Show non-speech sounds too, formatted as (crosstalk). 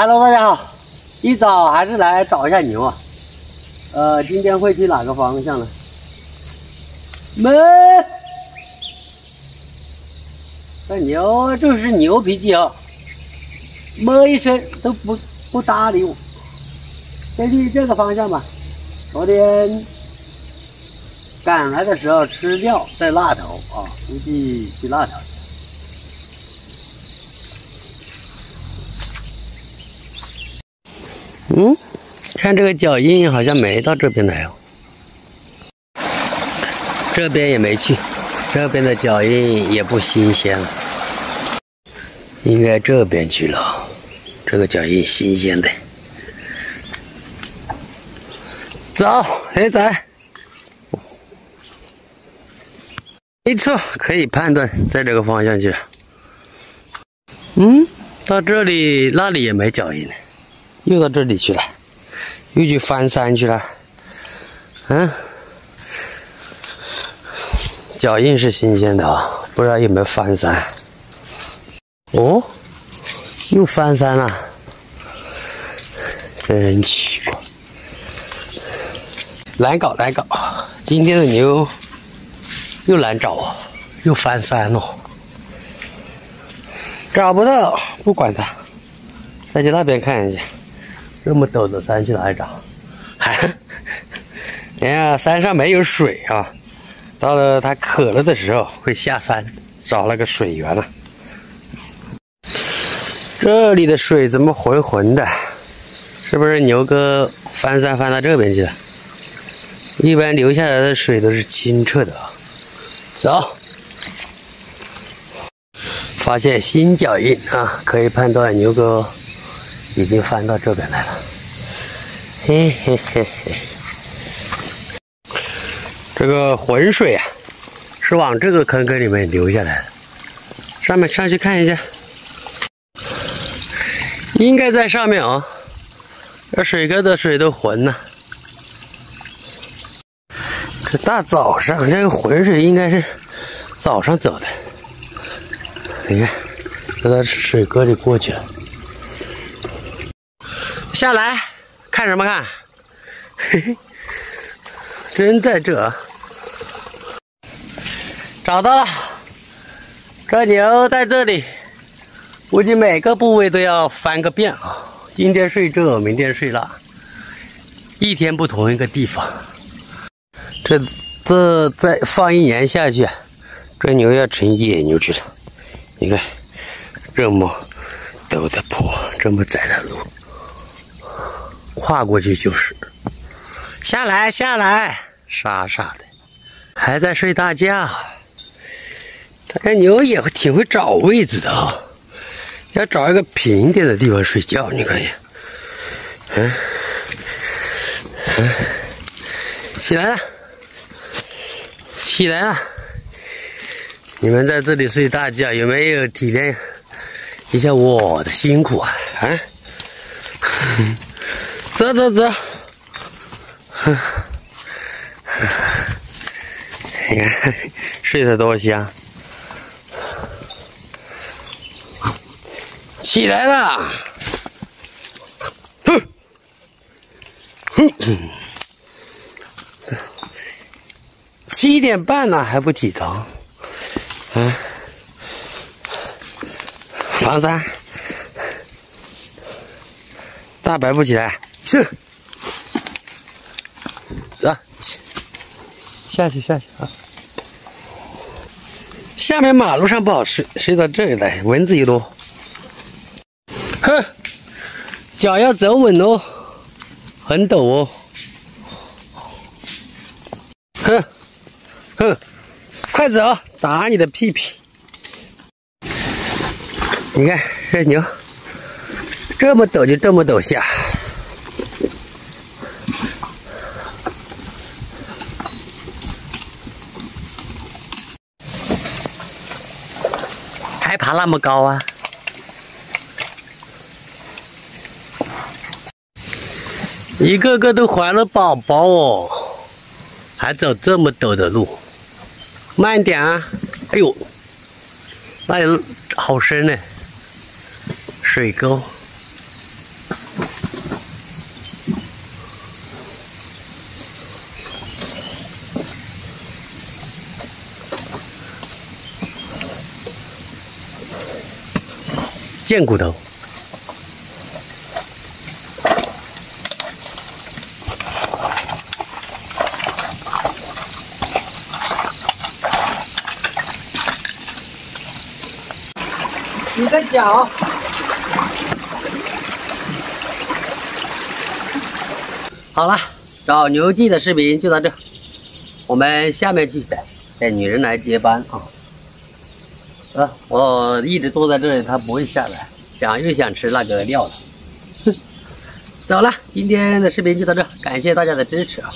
Hello，大家好，一早还是来找一下牛啊。呃，今天会去哪个方向呢？没，这牛就是牛脾气啊，摸一声都不不搭理我。先去这个方向吧。昨天赶来的时候吃掉在那头啊，估计去那头。嗯，看这个脚印好像没到这边来哦，这边也没去，这边的脚印也不新鲜了，应该这边去了，这个脚印新鲜的。走，黑仔，没错，可以判断在这个方向去。嗯，到这里那里也没脚印呢。又到这里去了，又去翻山去了。嗯，脚印是新鲜的啊，不知道有没有翻山。哦，又翻山了，真奇怪。难搞难搞，今天的牛又难找啊，又翻山了，找不到，不管它，再去那边看一下。这么陡的山去哪里找？(laughs) 哎呀，山上没有水啊！到了它渴了的时候，会下山找那个水源了。这里的水怎么浑浑的？是不是牛哥翻山翻到这边去了？一般流下来的水都是清澈的。走，发现新脚印啊！可以判断牛哥。已经翻到这边来了，嘿嘿嘿嘿。这个浑水啊，是往这个坑坑里面流下来的。上面上去看一下，应该在上面啊。这水沟的水都浑了。这大早上，这个浑水应该是早上走的。你看，都到水沟里过去了。下来看什么看？嘿嘿，真在这，找到了，这牛在这里，估计每个部位都要翻个遍啊！今天睡这，明天睡那，一天不同一个地方。这这再放一年下去，这牛要成野牛去了。你看，这么陡的坡，这么窄的路。跨过去就是，下来下来，傻傻的，还在睡大觉。这牛也会挺会找位置的啊，要找一个平一点的地方睡觉。你看呀，嗯，嗯，起来了，起来了。你们在这里睡大觉，有没有体验一下我的辛苦啊？啊？走走走，你看 (laughs) 睡得多香，起来了，哼，哼，七点半了还不起床，啊，黄山，大白不起来。是，走，下去下去啊！下面马路上不好睡，睡到这里来，蚊子又多。哼，脚要走稳哦，很陡哦。哼，哼，快走，打你的屁屁！你看这牛，这么陡就这么陡下。还爬那么高啊！一个个都怀了宝宝哦，还走这么陡的路，慢点啊！哎呦，那有好深呢，水沟。贱骨头。洗个脚。好了，找牛记的视频就到这，我们下面去带带女人来接班啊！啊，我一直坐在这里，它不会下来，想又想吃那个料了。哼，(laughs) 走了，今天的视频就到这，感谢大家的支持啊！